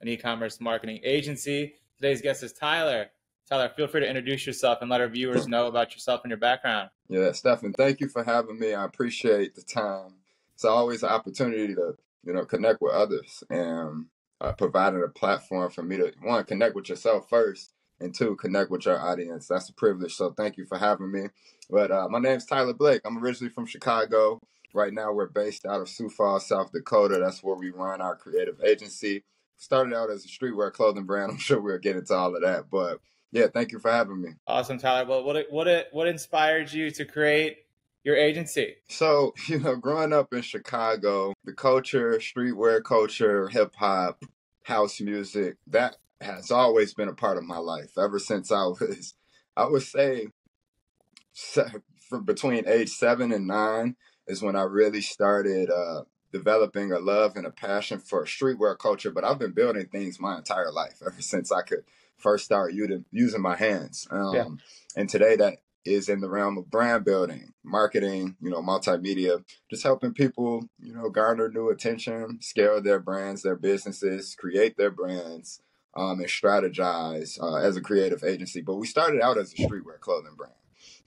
An e-commerce marketing agency. Today's guest is Tyler. Tyler, feel free to introduce yourself and let our viewers know about yourself and your background. Yeah, Stefan, thank you for having me. I appreciate the time. It's always an opportunity to, you know, connect with others and uh, providing a platform for me to one connect with yourself first and two connect with your audience. That's a privilege. So thank you for having me. But uh, my name's Tyler Blake. I'm originally from Chicago. Right now, we're based out of Sioux Falls, South Dakota. That's where we run our creative agency. Started out as a streetwear clothing brand. I'm sure we'll get into all of that. But yeah, thank you for having me. Awesome, Tyler. Well, what what what inspired you to create your agency? So, you know, growing up in Chicago, the culture, streetwear culture, hip hop, house music, that has always been a part of my life ever since I was, I would say, from between age seven and nine is when I really started uh, developing a love and a passion for streetwear culture. But I've been building things my entire life ever since I could first start using using my hands. Um, yeah. And today that is in the realm of brand building, marketing, you know, multimedia, just helping people, you know, garner new attention, scale their brands, their businesses, create their brands, um, and strategize uh, as a creative agency. But we started out as a streetwear clothing brand.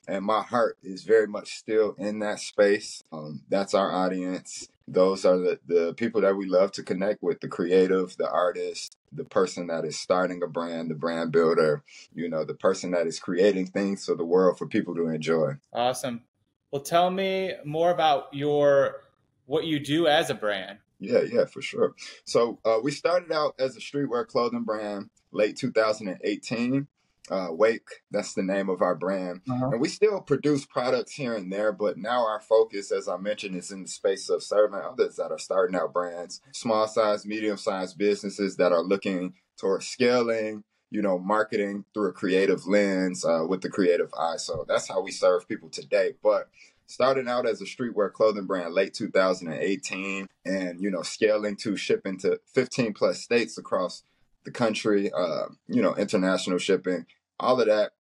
And my heart is very much still in that space. Um, that's our audience. Those are the, the people that we love to connect with the creative, the artist, the person that is starting a brand, the brand builder, you know, the person that is creating things for the world for people to enjoy. Awesome. Well, tell me more about your what you do as a brand. Yeah, yeah, for sure. So uh, we started out as a streetwear clothing brand late 2018 uh, Wake. That's the name of our brand. Uh-huh. And we still produce products here and there, but now our focus, as I mentioned, is in the space of serving others that are starting out brands, small size, medium sized businesses that are looking towards scaling, you know, marketing through a creative lens uh, with the creative eye. So that's how we serve people today. But starting out as a streetwear clothing brand late 2018 and, you know, scaling to shipping to 15 plus states across the country, uh, you know, international shipping, all of that.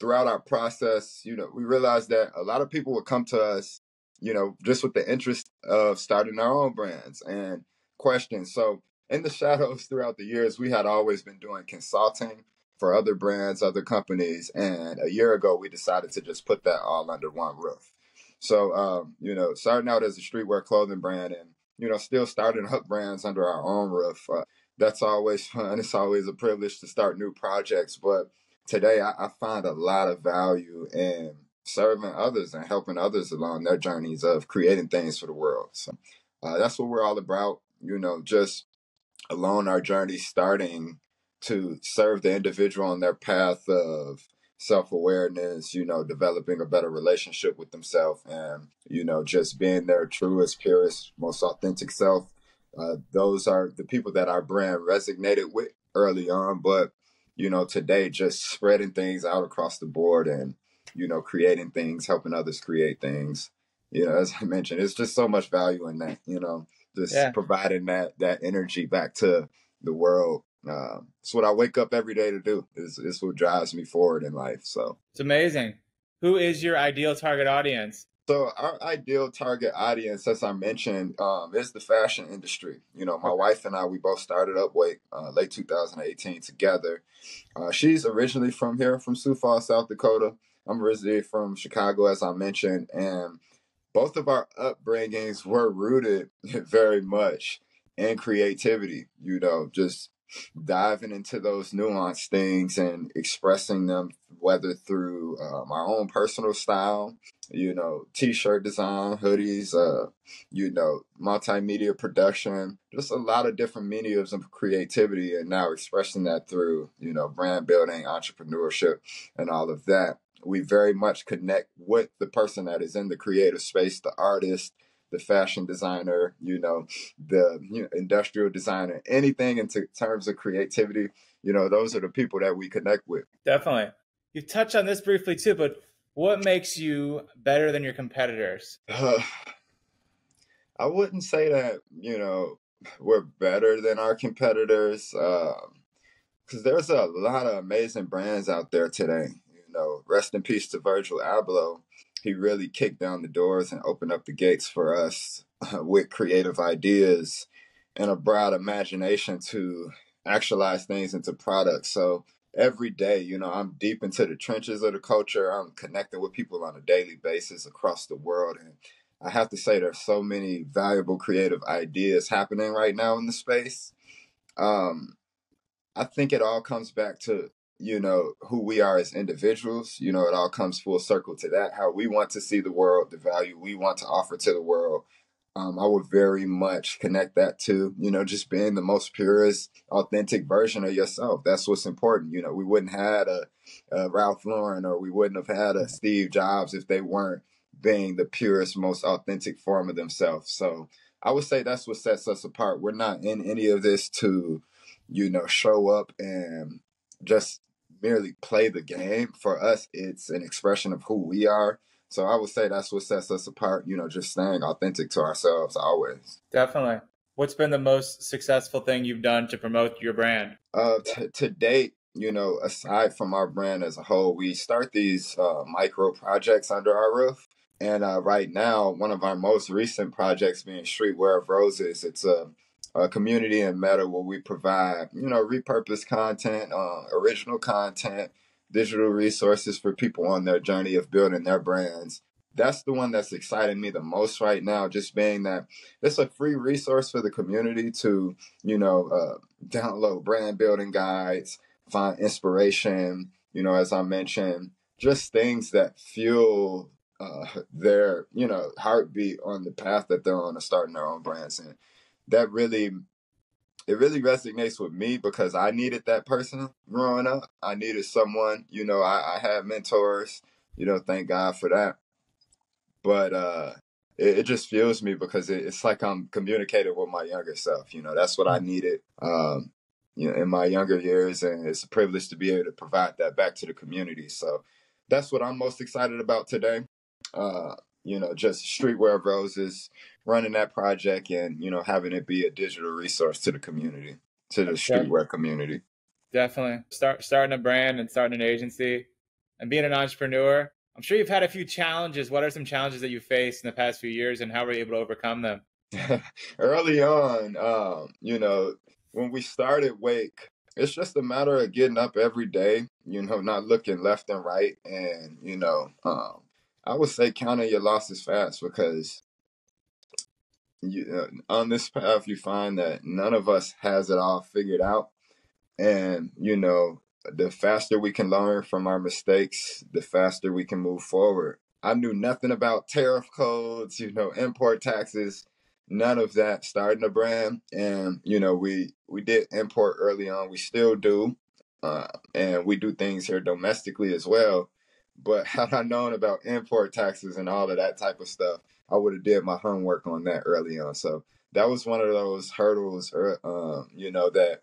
Throughout our process, you know, we realized that a lot of people would come to us, you know, just with the interest of starting our own brands and questions. So in the shadows throughout the years, we had always been doing consulting for other brands, other companies. And a year ago, we decided to just put that all under one roof. So, um, you know, starting out as a streetwear clothing brand and, you know, still starting up brands under our own roof. Uh, that's always fun. It's always a privilege to start new projects. But today, I, I find a lot of value in serving others and helping others along their journeys of creating things for the world. So uh, that's what we're all about. You know, just along our journey, starting to serve the individual on their path of self awareness, you know, developing a better relationship with themselves and, you know, just being their truest, purest, most authentic self uh, those are the people that our brand resonated with early on, but you know, today just spreading things out across the board and you know, creating things, helping others create things. You know, as I mentioned, it's just so much value in that. You know, just yeah. providing that that energy back to the world. Uh, it's what I wake up every day to do. Is is what drives me forward in life. So it's amazing. Who is your ideal target audience? So our ideal target audience, as I mentioned, um, is the fashion industry. You know, my wife and I, we both started up Wake uh, late 2018 together. Uh, she's originally from here, from Sioux Falls, South Dakota. I'm originally from Chicago, as I mentioned, and both of our upbringings were rooted very much in creativity. You know, just diving into those nuanced things and expressing them, whether through uh, my own personal style, you know, t-shirt design, hoodies, uh, you know, multimedia production, just a lot of different mediums of creativity and now expressing that through, you know, brand building, entrepreneurship and all of that. We very much connect with the person that is in the creative space, the artist, the fashion designer, you know, the you know, industrial designer, anything in terms of creativity, you know, those are the people that we connect with. Definitely. You touched on this briefly too, but what makes you better than your competitors? Uh, I wouldn't say that, you know, we're better than our competitors. because um, there's a lot of amazing brands out there today. You know, rest in peace to Virgil Abloh he really kicked down the doors and opened up the gates for us uh, with creative ideas and a broad imagination to actualize things into products. So every day, you know, I'm deep into the trenches of the culture. I'm connecting with people on a daily basis across the world. And I have to say, there's so many valuable creative ideas happening right now in the space. Um, I think it all comes back to, you know, who we are as individuals. You know, it all comes full circle to that, how we want to see the world, the value we want to offer to the world, um, I would very much connect that to, you know, just being the most purest, authentic version of yourself. That's what's important. You know, we wouldn't have had a, a Ralph Lauren or we wouldn't have had a Steve Jobs if they weren't being the purest, most authentic form of themselves. So I would say that's what sets us apart. We're not in any of this to, you know, show up and just merely play the game. For us, it's an expression of who we are so I would say that's what sets us apart, you know, just staying authentic to ourselves always. Definitely. What's been the most successful thing you've done to promote your brand? Uh, t- to date, you know, aside from our brand as a whole, we start these uh, micro projects under our roof. And uh, right now, one of our most recent projects being Streetwear of Roses. It's a, a community and meta where we provide, you know, repurposed content, uh, original content, digital resources for people on their journey of building their brands. That's the one that's exciting me the most right now, just being that it's a free resource for the community to, you know, uh, download brand building guides, find inspiration, you know, as I mentioned, just things that fuel uh, their, you know, heartbeat on the path that they're on to starting their own brands. And that really it really resonates with me because I needed that person growing up. I needed someone, you know, I, I had mentors, you know, thank God for that. But uh it, it just fuels me because it, it's like I'm communicating with my younger self, you know, that's what I mm. needed. Um, you know, in my younger years, and it's a privilege to be able to provide that back to the community. So that's what I'm most excited about today. Uh, you know, just Streetwear of Roses, running that project and, you know, having it be a digital resource to the community, to the streetwear community. Definitely. Start starting a brand and starting an agency and being an entrepreneur. I'm sure you've had a few challenges. What are some challenges that you faced in the past few years and how were you able to overcome them? Early on, um, you know, when we started Wake, it's just a matter of getting up every day, you know, not looking left and right and, you know, um, I would say counting your losses fast because you, uh, on this path you find that none of us has it all figured out, and you know the faster we can learn from our mistakes, the faster we can move forward. I knew nothing about tariff codes, you know, import taxes, none of that starting a brand. And, you know, we, we did import early on. We still do. Uh, and we do things here domestically as well. But had I known about import taxes and all of that type of stuff, I would have did my homework on that early on. So that was one of those hurdles, or um, you know, that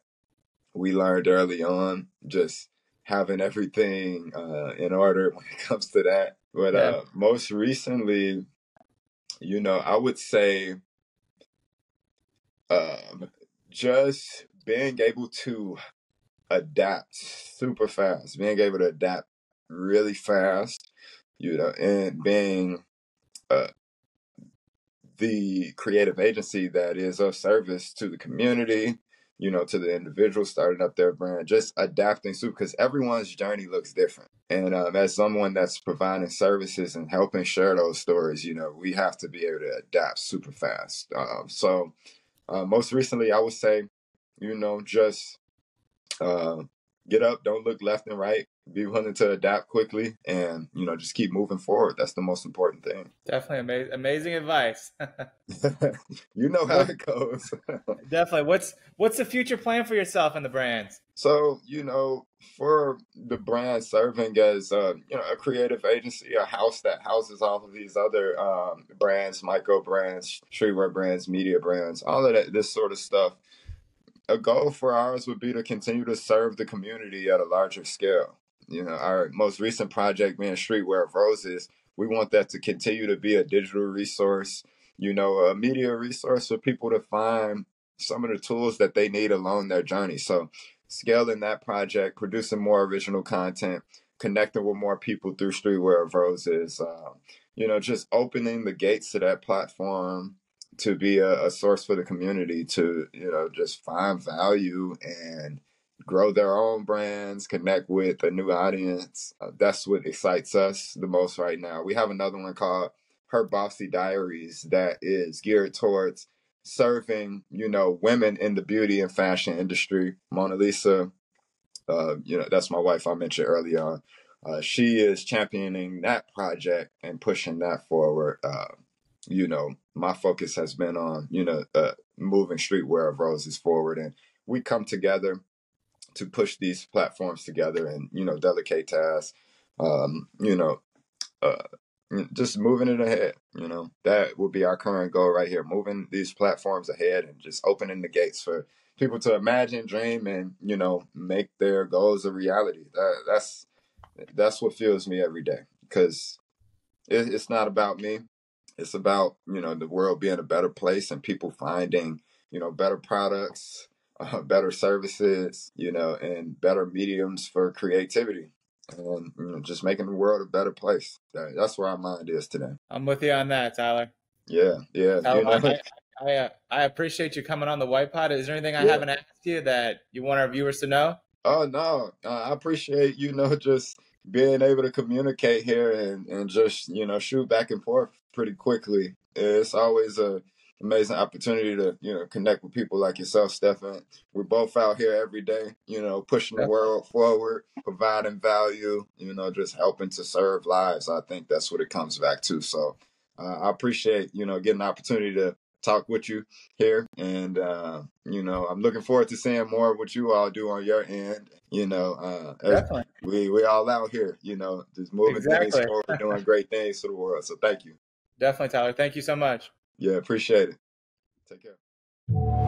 we learned early on. Just having everything uh, in order when it comes to that. But yeah. uh, most recently, you know, I would say um, just being able to adapt super fast, being able to adapt really fast, you know, and being uh, the creative agency that is of service to the community, you know, to the individual starting up their brand, just adapting to because everyone's journey looks different. And um, as someone that's providing services and helping share those stories, you know, we have to be able to adapt super fast. Um, so, uh, most recently, I would say, you know, just uh, get up, don't look left and right, be willing to adapt quickly, and you know just keep moving forward. That's the most important thing. Definitely amazing, amazing advice. you know how it goes. Definitely. What's what's the future plan for yourself and the brands? So you know, for the brand serving as uh, you know a creative agency, a house that houses all of these other um, brands, micro brands, streetwear brands, media brands, all of that, this sort of stuff a goal for ours would be to continue to serve the community at a larger scale. You know, our most recent project being Streetwear of Roses, we want that to continue to be a digital resource, you know, a media resource for people to find some of the tools that they need along their journey. So, scaling that project, producing more original content, connecting with more people through Streetwear of Roses, uh, you know, just opening the gates to that platform to be a, a source for the community to you know just find value and grow their own brands, connect with a new audience. Uh, that's what excites us the most right now. We have another one called Her Bossy Diaries that is geared towards serving, you know, women in the beauty and fashion industry. Mona Lisa, uh, you know, that's my wife I mentioned earlier on. Uh, she is championing that project and pushing that forward. You know, my focus has been on, you know, uh, moving streetwear of roses forward. And we come together to push these platforms together and, you know, delegate tasks, um, you know, uh, just moving it ahead. You know, that would be our current goal right here, moving these platforms ahead and just opening the gates for people to imagine, dream, and, you know, make their goals a reality. That, that's, that's what fuels me every day because it, it's not about me. It's about you know the world being a better place and people finding you know better products, uh, better services, you know, and better mediums for creativity and you know, just making the world a better place. That, that's where our mind is today. I'm with you on that, Tyler. Yeah, yeah. Tyler, you know? I, I, uh, I, appreciate you coming on the WYTPod. Is there anything I yeah. haven't asked you that you want our viewers to know? Oh no, I appreciate you know just being able to communicate here and, and just you know shoot back and forth pretty quickly. It's always a amazing opportunity to you know connect with people like yourself, Stefan. We're both out here every day, you know, pushing the world forward, providing value, you know, just helping to serve lives. I think that's what it comes back to. So uh, I appreciate you know getting the opportunity to talk with you here. And, uh, you know, I'm looking forward to seeing more of what you all do on your end. You know, uh, Definitely. we, we all out here, you know, just moving exactly. things forward, doing great things for the world. So thank you. Definitely, Tyler. Thank you so much. Yeah, appreciate it. Take care.